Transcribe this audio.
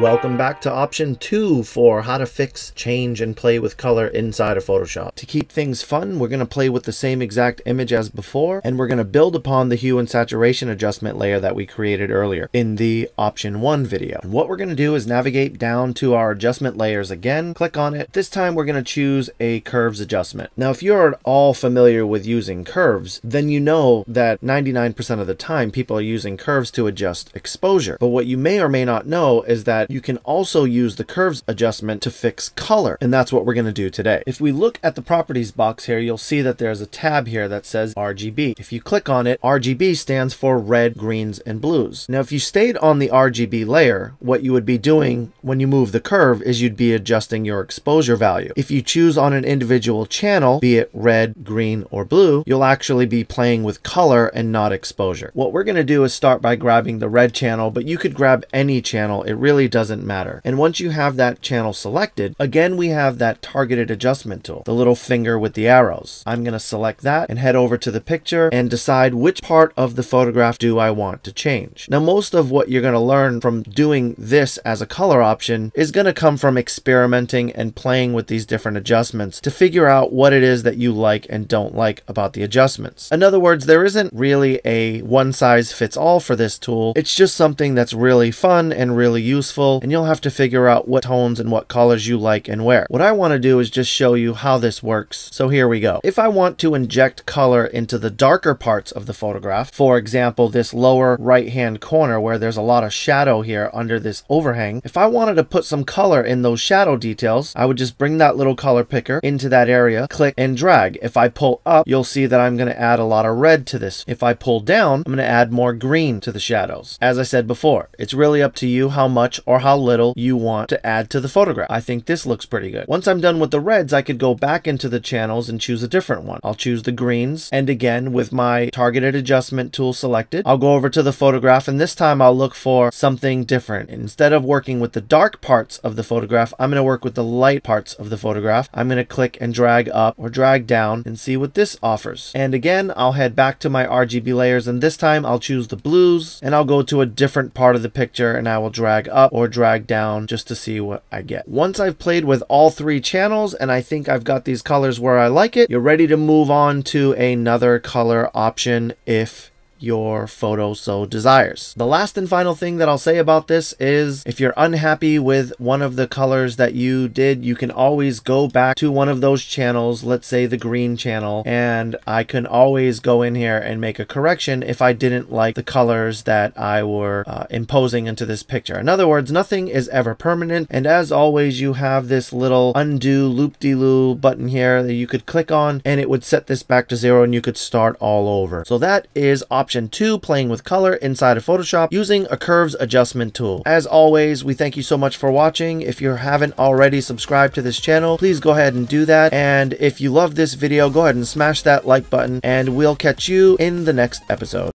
Welcome back to option two for how to fix, change, and play with color inside of Photoshop. To keep things fun, we're going to play with the same exact image as before, and we're going to build upon the hue and saturation adjustment layer that we created earlier in the option one video. And what we're going to do is navigate down to our adjustment layers again, click on it. This time we're going to choose a curves adjustment. Now, if you're at all familiar with using curves, then you know that 99% of the time people are using curves to adjust exposure. But what you may or may not know is that you can also use the curves adjustment to fix color. And that's what we're going to do today. If we look at the properties box here, you'll see that there's a tab here that says RGB. If you click on it, RGB stands for red, greens, and blues. Now, if you stayed on the RGB layer, what you would be doing when you move the curve is you'd be adjusting your exposure value. If you choose on an individual channel, be it red, green, or blue, you'll actually be playing with color and not exposure. What we're going to do is start by grabbing the red channel, but you could grab any channel. It really doesn't matter. And once you have that channel selected, again, we have that targeted adjustment tool, the little finger with the arrows. I'm going to select that and head over to the picture and decide which part of the photograph do I want to change. Now, most of what you're going to learn from doing this as a color option is going to come from experimenting and playing with these different adjustments to figure out what it is that you like and don't like about the adjustments. In other words, there isn't really a one size fits all for this tool. It's just something that's really fun and really useful and you'll have to figure out what tones and what colors you like and where. What I want to do is just show you how this works. So here we go. If I want to inject color into the darker parts of the photograph, for example, this lower right hand corner where there's a lot of shadow here under this overhang, if I wanted to put some color in those shadow details, I would just bring that little color picker into that area, click and drag. If I pull up, you'll see that I'm going to add a lot of red to this. If I pull down, I'm going to add more green to the shadows. As I said before, it's really up to you how much or how little you want to add to the photograph. I think this looks pretty good. Once I'm done with the reds, I could go back into the channels and choose a different one. I'll choose the greens. And again, with my targeted adjustment tool selected, I'll go over to the photograph and this time I'll look for something different. Instead of working with the dark parts of the photograph, I'm going to work with the light parts of the photograph. I'm going to click and drag up or drag down and see what this offers. And again, I'll head back to my RGB layers and this time I'll choose the blues and I'll go to a different part of the picture and I will drag up or drag down just to see what I get. Once I've played with all three channels and I think I've got these colors where I like it, you're ready to move on to another color option if your photo so desires. The last and final thing that I'll say about this is if you're unhappy with one of the colors that you did, you can always go back to one of those channels, let's say the green channel, and I can always go in here and make a correction if I didn't like the colors that I were uh, imposing into this picture. In other words, nothing is ever permanent, and as always, you have this little undo loop-de-loo button here that you could click on, and it would set this back to zero, and you could start all over. So that is option option 2, playing with color inside of Photoshop using a curves adjustment tool. As always, we thank you so much for watching. If you haven't already subscribed to this channel, please go ahead and do that. And if you love this video, go ahead and smash that like button and we'll catch you in the next episode.